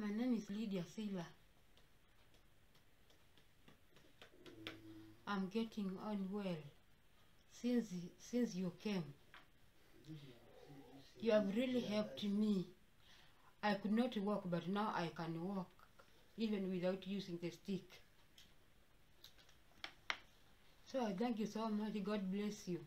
My name is Lydia Silva. I'm getting on well since since you came. You have really helped me. I could not walk, but now I can walk, even without using the stick. So I thank you so much. God bless you.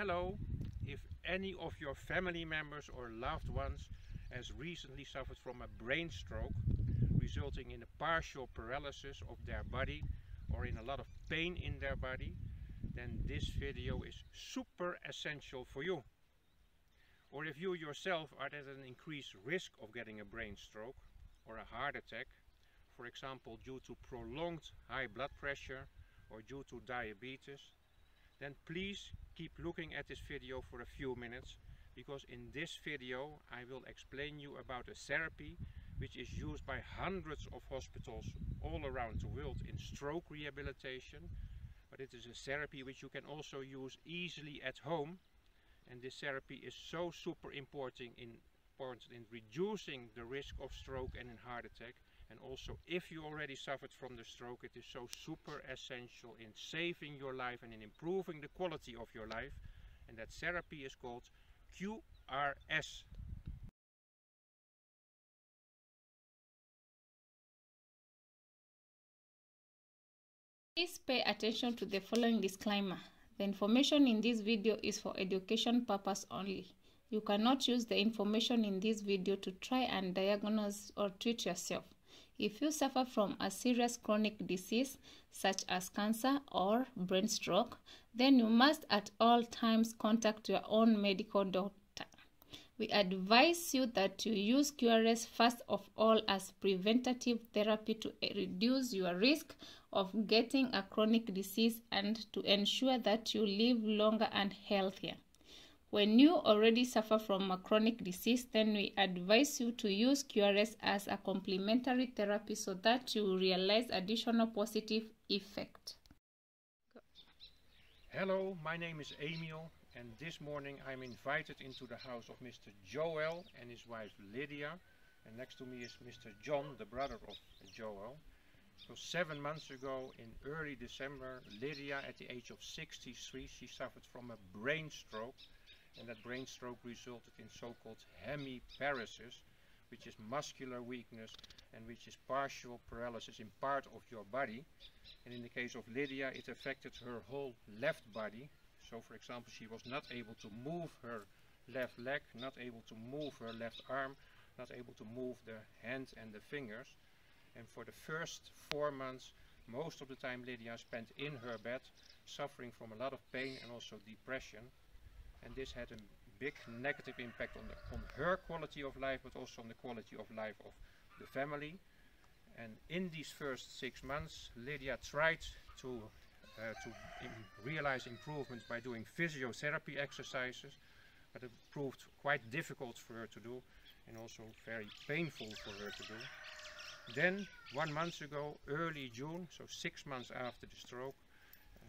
Hello, if any of your family members or loved ones has recently suffered from a brain stroke resulting in a partial paralysis of their body or in a lot of pain in their body, then this video is super essential for you. Or if you yourself are at an increased risk of getting a brain stroke or a heart attack, for example due to prolonged high blood pressure or due to diabetes, then please keep looking at this video for a few minutes because in this video I will explain you about a therapy which is used by hundreds of hospitals all around the world in stroke rehabilitation. But it is a therapy which you can also use easily at home. And this therapy is so super important in, reducing the risk of stroke and in heart attack and also if you already suffered from the stroke it is so super essential in saving your life and in improving the quality of your life and that therapy is called QRS. Please pay attention to the following disclaimer. The information in this video is for education purpose only. You cannot use the information in this video to try and diagnose or treat yourself. If you suffer from a serious chronic disease such as cancer or brain stroke, then you must at all times contact your own medical doctor. We advise you that you use QRS first of all as preventative therapy to reduce your risk of getting a chronic disease and to ensure that you live longer and healthier. When you already suffer from a chronic disease, then we advise you to use QRS as a complementary therapy so that you realize additional positive effect. Hello, my name is Emiel and this morning I'm invited into the house of Mr. Joel and his wife Lydia and next to me is Mr. John, the brother of Joel. So seven months ago in early December, Lydia at the age of 63, she suffered from a brain stroke and that brain stroke resulted in so-called hemiparesis, which is muscular weakness and which is partial paralysis in part of your body. And in the case of Lydia, it affected her whole left body. So for example, she was not able to move her left leg, not able to move her left arm, not able to move the hand and the fingers. And for the first four months, most of the time Lydia spent in her bed, suffering from a lot of pain and also depression and this had a big negative impact on, the, on her quality of life but also on the quality of life of the family. And in these first six months Lydia tried to uh, to Im realize improvements by doing physiotherapy exercises but it proved quite difficult for her to do and also very painful for her to do. Then one month ago early June so six months after the stroke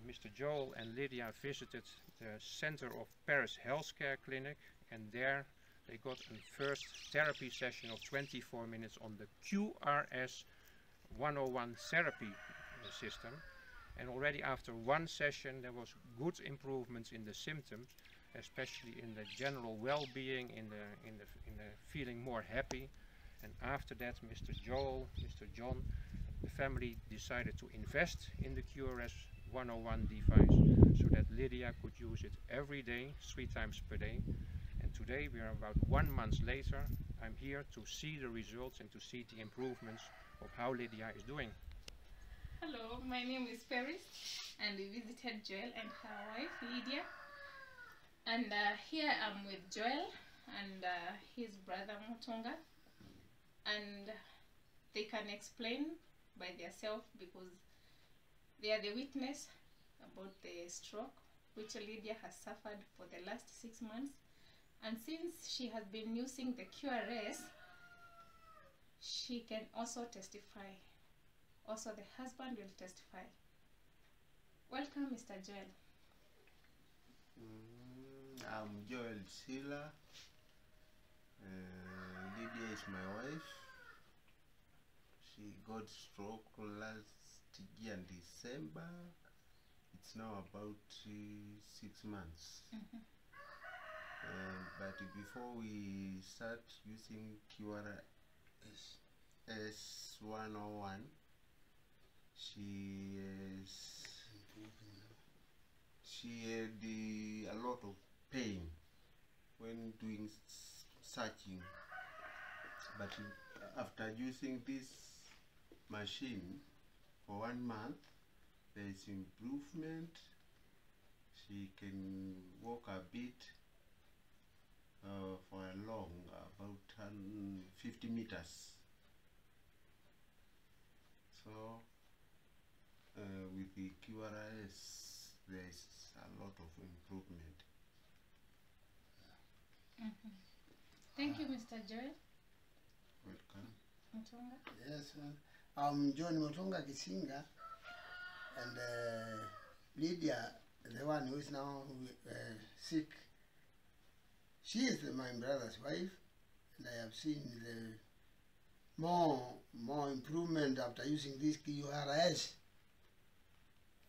Mr. Joel and Lydia visited the center of Paris Healthcare Clinic and there they got a first therapy session of 24 minutes on the QRS 101 therapy system and already after one session there was good improvements in the symptoms especially in the general well-being in the in the in the feeling more happy and after that Mr. Joel Mr. John the family decided to invest in the QRS 101 device so that Lydia could use it every day, three times per day. And today we are about one month later. I'm here to see the results and to see the improvements of how Lydia is doing. Hello, my name is Paris and we visited Joel and her wife Lydia. And uh, here I'm with Joel and uh, his brother Mutunga. And they can explain by themselves because they are the witness about the stroke which Lydia has suffered for the last six months. And since she has been using the QRS, she can also testify. Also, the husband will testify. Welcome, Mr. Joel. Mm, I'm Joel Sila. Uh, Lydia is my wife. She got stroke last year in December. It's now about uh, six months. Mhm. Um, but before we start using QRS S101, she is she had uh, a lot of pain when doing s- searching but after using this machine for one month there is improvement she can walk a bit uh, for a long about um, 50 meters so uh, with the QRS there's a lot of improvement Mhm. Thank you, Mr. Joel. welcome Mutunga. Yes, uh, I'm John Mutunga Kisinga, and uh, Lydia, the one who is now uh, sick, she is my brother's wife, and I have seen the more more improvement after using this QRS.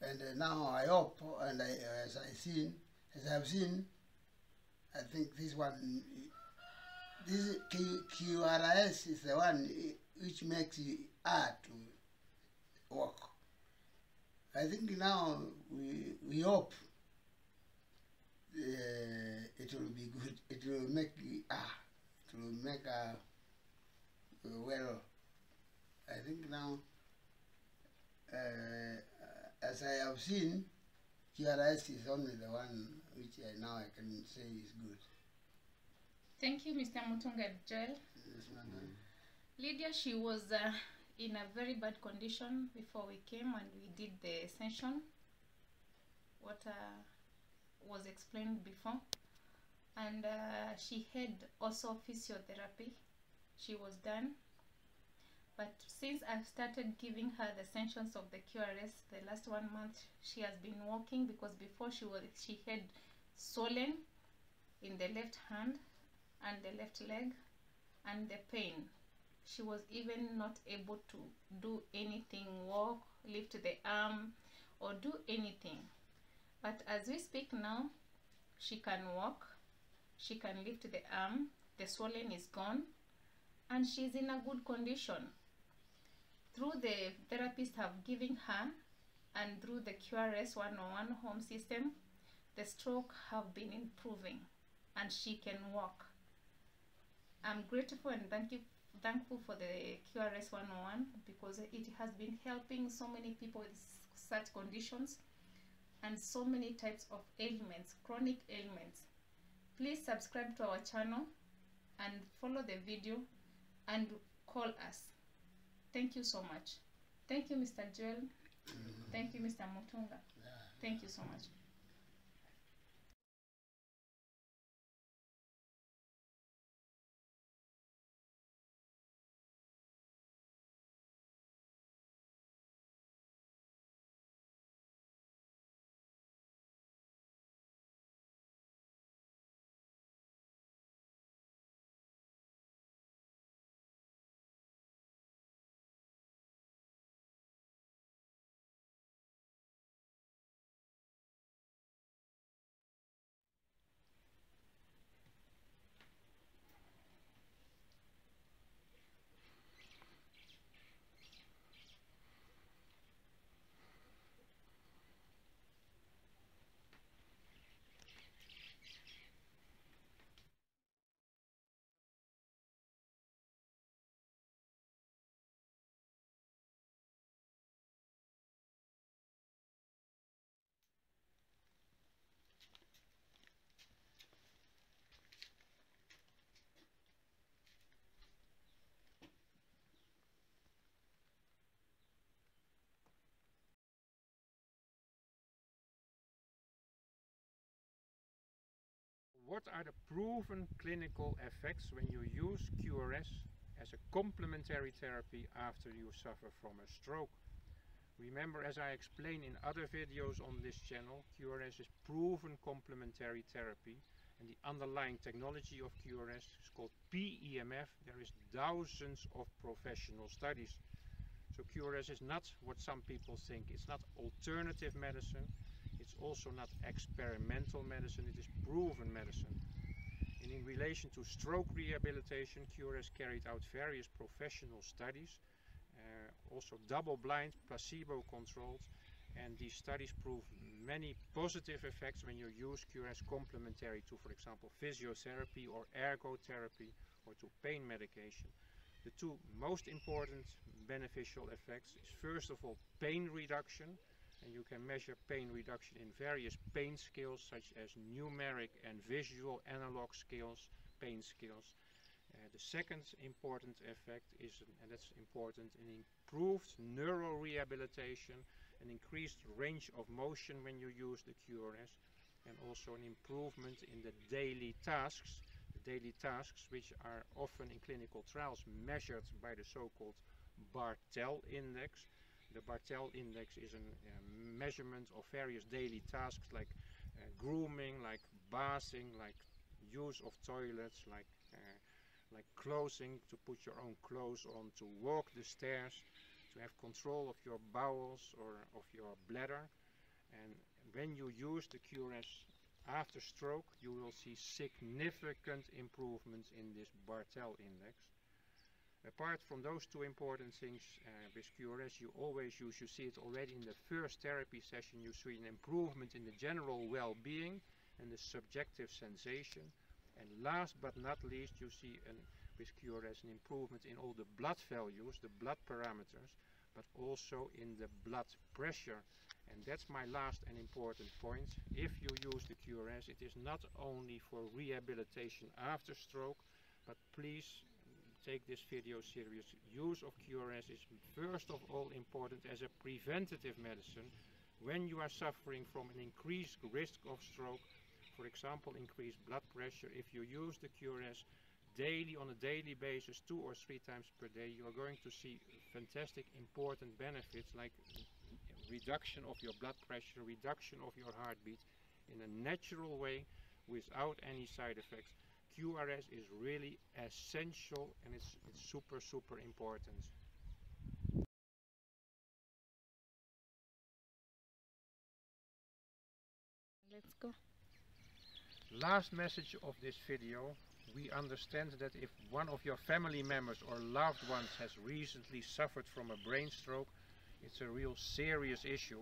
And uh, now I hope, and I, as I seen, as I have seen, I think this one, this QRS is the one which makes it hard to walk. I think now we we hope uh, it will be good. It will make ah, it will make uh, well. I think now, uh, as I have seen, QRS is only the one which I, now I can say is good. Thank you, Mr. Mutunga Joel. One, Lydia, she was uh, in a very bad condition before we came and we did the session. What uh, was explained before. And uh, she had also physiotherapy. She was done. But since I've started giving her the sanctions of the QRS the last one month, she has been walking because before she was she had swollen in the left hand and the left leg and the pain she was even not able to do anything walk lift the arm or do anything. But as we speak now she can walk she can lift the arm the swelling is gone and she's in a good condition. Through the therapist have given her and through the qrs 101 home system the stroke have been improving and she can walk. I'm grateful and thank you thankful for the QRS 101 because it has been helping so many people with such conditions and so many types of ailments, chronic ailments. Please subscribe to our channel and follow the video and call us. Thank you so much. Thank you, Mr. Joel. Thank you, Mr. Mutunga. Thank you so much. What are the proven clinical effects when you use QRS as a complementary therapy after you suffer from a stroke? Remember, as I explained in other videos on this channel, QRS is proven complementary therapy and the underlying technology of QRS is called PEMF. There is thousands of professional studies. So QRS is not what some people think. It's not alternative medicine. It's also not experimental medicine. It is proven medicine. And in relation to stroke rehabilitation, QRS carried out various professional studies, uh, also double-blind, placebo-controlled, and these studies prove many positive effects when you use QRS complementary to, for example, physiotherapy or ergotherapy or to pain medication. The two most important beneficial effects is first of all pain reduction and you can measure pain reduction in various pain scales such as numeric and visual analog scales, pain scales. Uh, the second important effect is, and that's important, an improved neural rehabilitation an increased range of motion when you use the QRS and also an improvement in the daily tasks the daily tasks which are often in clinical trials measured by the so-called Barthel index the Barthel index is a uh, measurement of various daily tasks like uh, grooming like bathing like use of toilets like uh, like clothing to put your own clothes on to walk the stairs to have control of your bowels or of your bladder and when you use the QRS after stroke you will see significant improvements in this Barthel index. Apart from those two important things uh, with QRS you always use, you see it already in the first therapy session, you see an improvement in the general well-being and the subjective sensation and last but not least you see an with QRS an improvement in all the blood values, the blood parameters, but also in the blood pressure. And that's my last and important point. If you use the QRS, it is not only for rehabilitation after stroke, but please take this video serious. Use of QRS is first of all important as a preventative medicine when you are suffering from an increased risk of stroke, for example increased blood pressure. If you use the QRS, daily on a daily basis two or three times per day you are going to see fantastic important benefits like reduction of your blood pressure reduction of your heartbeat in a natural way without any side effects QRS is really essential and it's, it's super super important Let's go. Last message of this video we understand that if one of your family members or loved ones has recently suffered from a brain stroke, it's a real serious issue.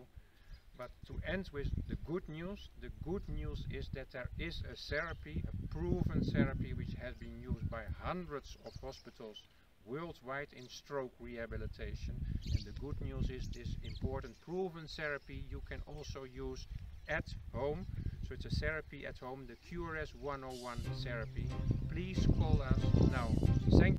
But to end with the good news, the good news is that there is a therapy, a proven therapy which has been used by hundreds of hospitals worldwide in stroke rehabilitation. And the good news is this important proven therapy you can also use at home so it's a therapy at home, the QRS 101 therapy. Please call us now. Thank